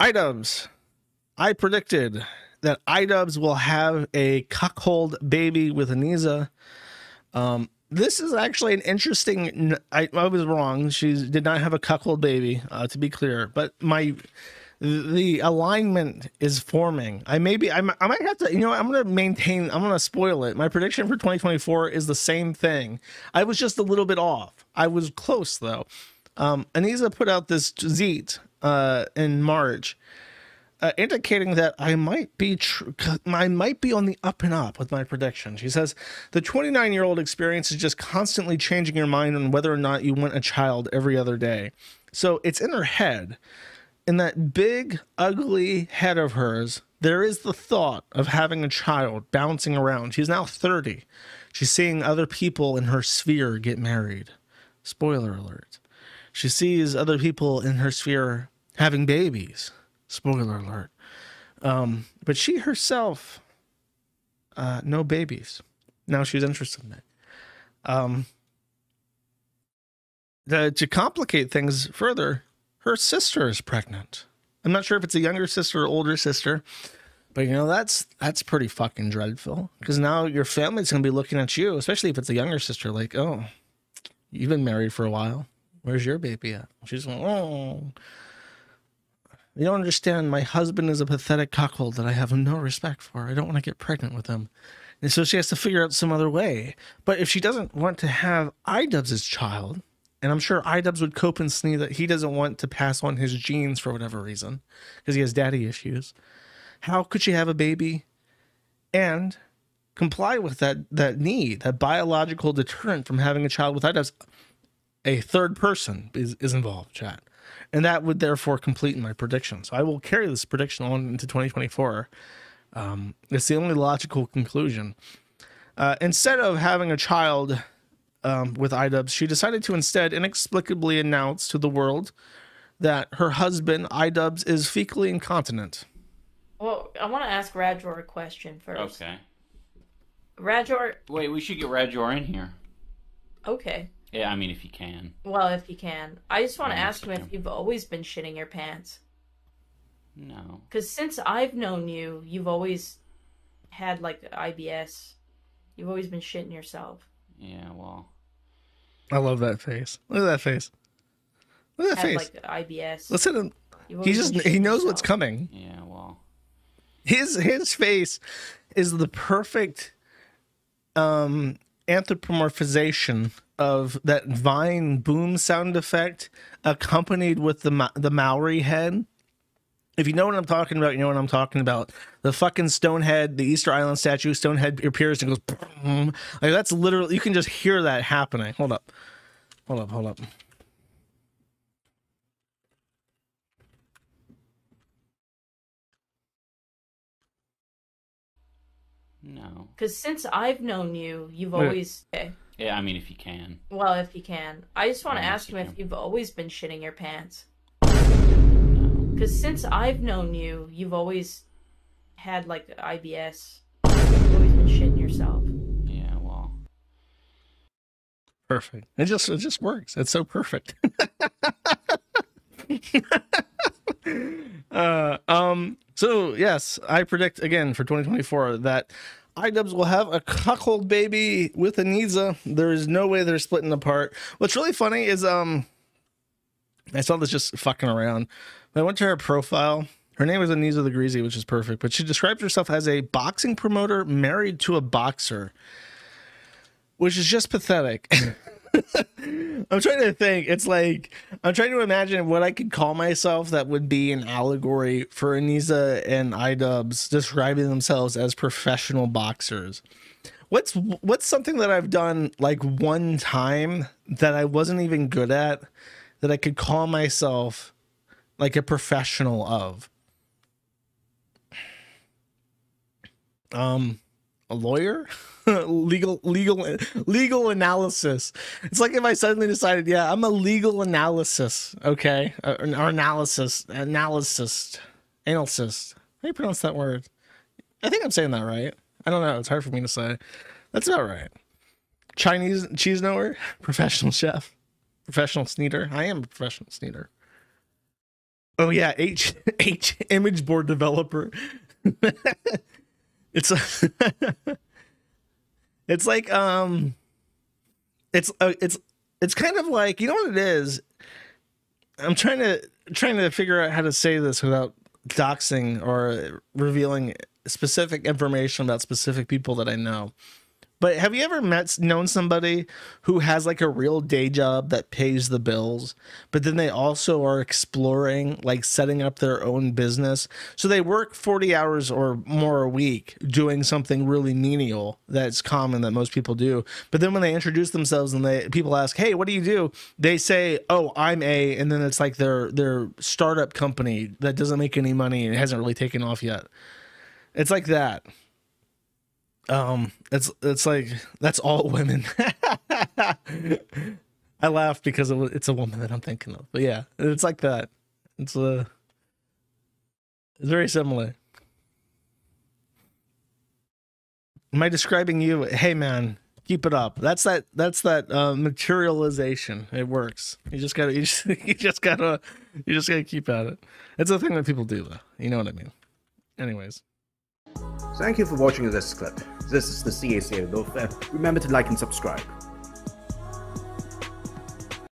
iDubbbz. I predicted that iDubbbz will have a cuckold baby with Anisa. Um, this is actually an interesting. I, I was wrong. She did not have a cuckold baby, uh, to be clear. But my the alignment is forming. I maybe I, I might have to. You know, I'm to maintain. I'm to spoil it. My prediction for 2024 is the same thing. I was just a little bit off. I was close though. Um, put out this zeet uh, in March uh, indicating that I might be tr- I might be on the up and up with my prediction. She says the 29 year old experience is just constantly changing your mind on whether or not you want a child every other day. So it's in her head, in that big ugly head of hers. There is the thought of having a child bouncing around. She's now 30. She's seeing other people in her sphere get married. Spoiler alert. She sees other people in her sphere having babies Spoiler alert. Um, but she herself, uh, no babies. Now she's interested in it. Um, the, to complicate things further, her sister is pregnant. I'm not sure if it's a younger sister or older sister, but you know that's that's pretty fucking dreadful. Because now your family's gonna be looking at you, especially if it's a younger sister, like, oh, you've been married for a while. Where's your baby at? She's like, oh, you don't understand. My husband is a pathetic cuckold that I have no respect for. I don't want to get pregnant with him. And so she has to figure out some other way. But if she doesn't want to have iDubbbz' child, and I'm sure iDubbbz would cope and sneeze that he doesn't want to pass on his genes for whatever reason, because he has daddy issues. How could she have a baby and comply with that that need, that biological deterrent from having a child with iDubbbz? A third person is, is involved, chat and that would therefore complete my prediction. So I will carry this prediction on into 2024. Um, it's the only logical conclusion. Uh, instead of having a child um, with iDubbbz, she decided to instead inexplicably announce to the world that her husband iDubbbz is fecally incontinent. Well, I want to ask Radjor a question first. Okay. Radjor. Wait, we should get Radjor in here. Okay. Yeah, I mean, if you can. Well, if you can. I just want to ask him if you've always been shitting your pants. No. Because since I've known you, you've always had, like, IBS. You've always been shitting yourself. Yeah, well. I love that face. Look at that face. Look at that had, face. like, IBS. Listen to him. He just, he knows yourself. what's coming. Yeah, well. His, his face is the perfect um anthropomorphization of that vine boom sound effect accompanied with the the Moai head. If you know what I'm talking about, you know what I'm talking about. The fucking Stonehead, the Easter Island statue, Stonehead appears and goes. Like that's literally you can just hear that happening. Hold up, hold up, hold up. No. Because since I've known you, you've always. Okay. Yeah, I mean, if you can. Well, if you can. I just want to ask him if you've always been shitting your pants. Because since I've known you, you've always had, like, IBS. You've always been shitting yourself. Yeah, well. Perfect. It just it just works. It's so perfect. uh, um. So yes, I predict again for 2024 that iDubbbz will have a cuckold baby with Anisa. There is no way they're splitting apart. What's really funny is um I saw this just fucking around. I went to her profile. Her name is Anisa the Greasy, which is perfect, but she describes herself as a boxing promoter married to a boxer, which is just pathetic. I'm trying to think. It's like I'm trying to imagine what I could call myself that would be an allegory for Anisa and iDubbbz describing themselves as professional boxers. What's what's something that I've done like one time that I wasn't even good at that I could call myself like a professional of? Um a lawyer? legal legal legal analysis. It's like if I suddenly decided, yeah, I'm a legal analysis, okay, uh, or analysis analyst analyst. How do you pronounce that word? I think I'm saying that right. I don't know. It's hard for me to say. That's about right. Chinese cheese knower, professional chef, professional sneeder. I am a professional sneeder. Oh yeah, H H image board developer. It's it's like um, it's uh, it's it's kind of like you know what it is. I'm trying to trying to figure out how to say this without doxing or revealing specific information about specific people that I know. But have you ever met known somebody who has like a real day job that pays the bills, but then they also are exploring like setting up their own business. So they work 40 hours or more a week doing something really menial that's common that most people do. But then when they introduce themselves and they people ask, "Hey, what do you do?" They say, "Oh, I'm a," and then it's like their their startup company that doesn't make any money and hasn't really taken off yet. It's like that um it's it's like that's all women. I laugh because it, it's a woman that i'm thinking of but yeah it's like that. It's a uh, it's very similar. Am i describing you? Hey man keep it up. That's that that's that uh, materialization. It works. You just gotta you just, you just gotta you just gotta keep at it. It's a thing that people do though. You know what i mean? Anyways Thank you for watching this clip. This is the CACA Loaf. Remember to like and subscribe.